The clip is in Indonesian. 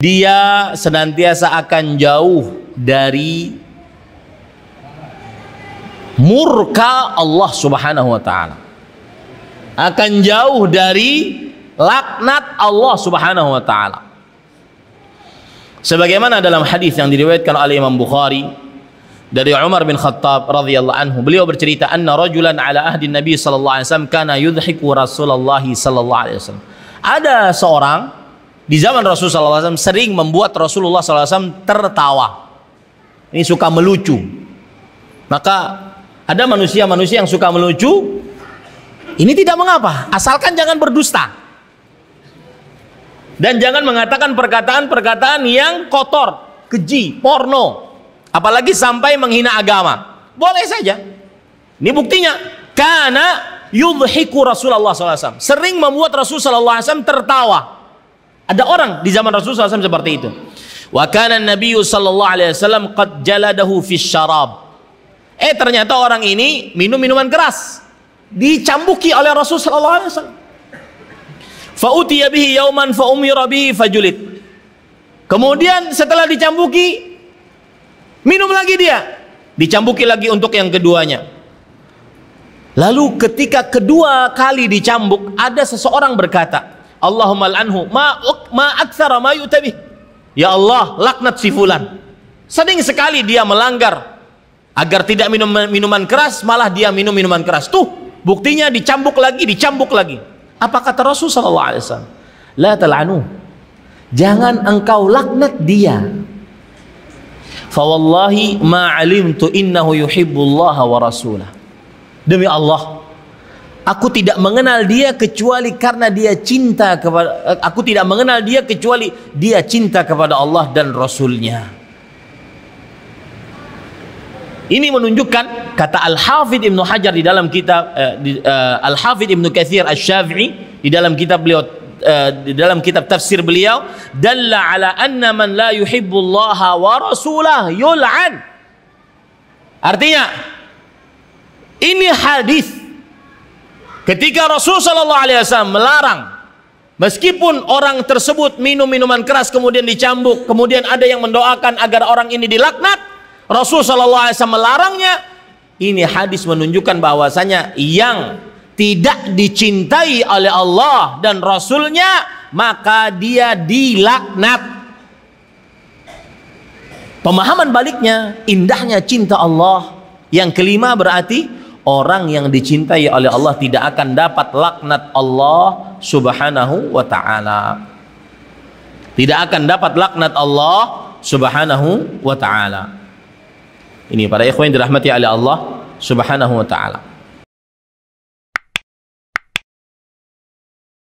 dia senantiasa akan jauh dari murka Allah Subhanahu wa taala. Akan jauh dari laknat Allah Subhanahu wa taala. Sebagaimana dalam hadis yang diriwayatkan oleh Imam Bukhari dari Umar bin Khattab radhiyallahu anhu beliau bercerita anna rajulan ala ahdi Nabi sallallahu alaihi wasallam kana yudhiku Rasulullah sallallahu alaihi wasallam. Ada seorang di zaman Rasulullah SAW sering membuat Rasulullah SAW tertawa. Ini suka melucu. Maka ada manusia-manusia yang suka melucu. Ini tidak mengapa, asalkan jangan berdusta. Dan jangan mengatakan perkataan-perkataan yang kotor, keji, porno. Apalagi sampai menghina agama. Boleh saja. Ini buktinya. Karena yudhiku Rasulullah SAW. Sering membuat Rasulullah SAW tertawa. Ada orang di zaman Rasulullah SAW seperti itu. Wa kana Nabi sallallahu alaihi wasallam qad jaladahu fi syarab. Eh ternyata orang ini minum minuman keras. Dicambuki oleh Rasul sallallahu alaihi wasallam. Fa utiya bihi yauman fa umira bihi fajulid. Kemudian setelah dicambuki minum lagi dia. Dicambuki lagi untuk yang keduanya. Lalu ketika kedua kali dicambuk ada seseorang berkata, Allahumma al'anhu ma ma aktsara ma yutabih. Ya Allah, laknat si fulan. Sering sekali dia melanggar agar tidak minum minuman keras, malah dia minum minuman keras. Tuh, buktinya dicambuk lagi, dicambuk lagi. Apa kata Rasul sallallahu alaihi wasallam? La tal'anu. Jangan engkau laknat dia. Fa wallahi ma alimtu innahu yuhibbullaha wa rasulah. Demi Allah, Aku tidak mengenal dia kecuali karena dia cinta kepada aku tidak mengenal dia kecuali dia cinta kepada Allah dan Rasulnya. Ini menunjukkan kata Al-Hafidh Ibnu Hajar di dalam kitab uh, uh, Al-Hafidh Ibnu Katsir Asy-Syafi'i di dalam kitab beliau uh, di dalam kitab tafsir beliau dalla ala anna man la yuhibbullaha wa rasulah yul'an. Artinya ini hadis Ketika Rasul Shallallahu melarang, meskipun orang tersebut minum minuman keras kemudian dicambuk, kemudian ada yang mendoakan agar orang ini dilaknat, Rasul Shallallahu melarangnya. Ini hadis menunjukkan bahwasanya yang tidak dicintai oleh Allah dan Rasulnya maka dia dilaknat. Pemahaman baliknya indahnya cinta Allah. Yang kelima berarti orang yang dicintai oleh Allah tidak akan dapat laknat Allah Subhanahu wa taala. Tidak akan dapat laknat Allah Subhanahu wa taala. Ini para ikhwan dirahmati oleh Allah Subhanahu wa taala.